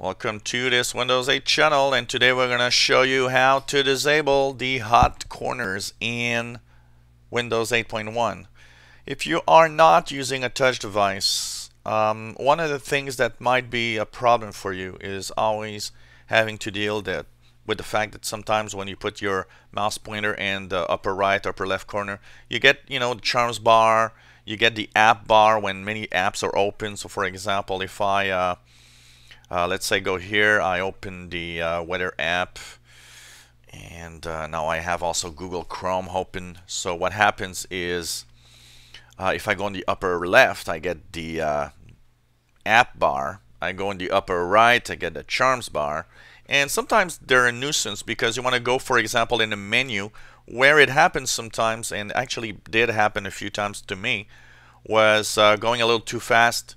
Welcome to this Windows 8 channel and today we're going to show you how to disable the hot corners in Windows 8.1. If you are not using a touch device, um, one of the things that might be a problem for you is always having to deal that with the fact that sometimes when you put your mouse pointer in the upper right, upper left corner, you get, you know, the charms bar, you get the app bar when many apps are open. So for example, if I uh, uh, let's say go here, I open the uh, weather app and uh, now I have also Google Chrome open. So what happens is uh, if I go in the upper left, I get the uh, app bar. I go in the upper right, I get the charms bar. And sometimes they're a nuisance because you want to go, for example, in the menu where it happens sometimes, and actually did happen a few times to me, was uh, going a little too fast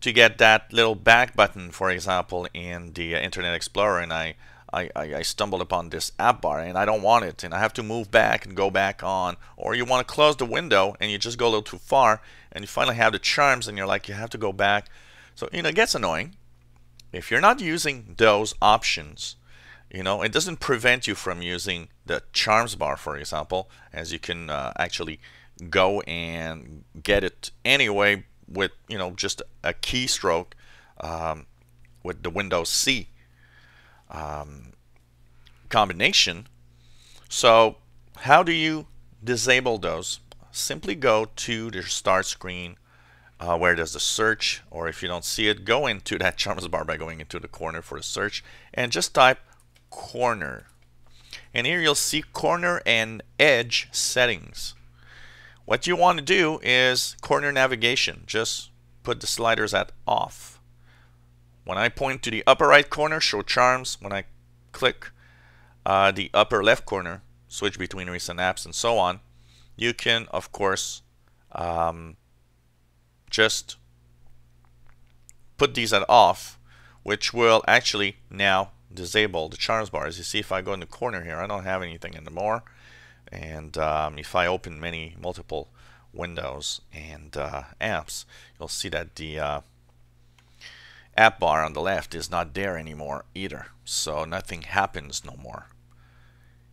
to get that little back button, for example, in the Internet Explorer, and I, I, I stumbled upon this app bar, and I don't want it, and I have to move back and go back on, or you want to close the window, and you just go a little too far, and you finally have the charms, and you're like, you have to go back. So, you know, it gets annoying. If you're not using those options, you know, it doesn't prevent you from using the charms bar, for example, as you can uh, actually go and get it anyway with you know just a keystroke um, with the Windows C um, combination. So how do you disable those? Simply go to the start screen uh, where there's the search or if you don't see it go into that charms bar by going into the corner for the search and just type corner and here you'll see corner and edge settings what you want to do is corner navigation. Just put the sliders at off. When I point to the upper right corner, show charms. When I click uh, the upper left corner, switch between recent apps and so on, you can, of course, um, just put these at off, which will actually now disable the charms bar. As you see, if I go in the corner here, I don't have anything anymore and um, if I open many multiple windows and uh, apps you'll see that the uh, app bar on the left is not there anymore either. So nothing happens no more.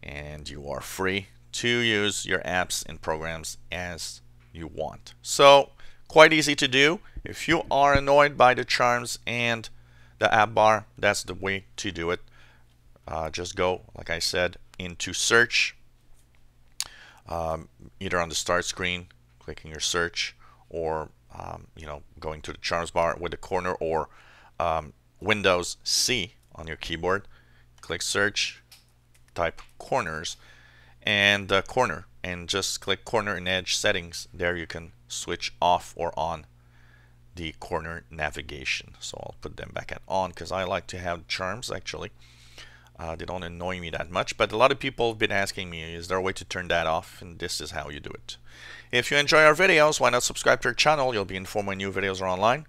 And you are free to use your apps and programs as you want. So quite easy to do. If you are annoyed by the charms and the app bar that's the way to do it. Uh, just go like I said into search um, either on the start screen, clicking your search, or um, you know going to the charms bar with the corner or um, Windows C on your keyboard. Click search, type corners, and uh, corner, and just click corner and edge settings. There you can switch off or on the corner navigation. So I'll put them back at on because I like to have charms actually. Uh, they don't annoy me that much, but a lot of people have been asking me, is there a way to turn that off? And this is how you do it. If you enjoy our videos, why not subscribe to our channel? You'll be informed when new videos are online.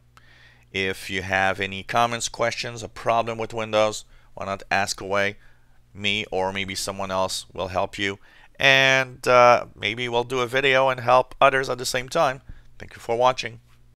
If you have any comments, questions, a problem with Windows, why not ask away? Me or maybe someone else will help you. And uh, maybe we'll do a video and help others at the same time. Thank you for watching.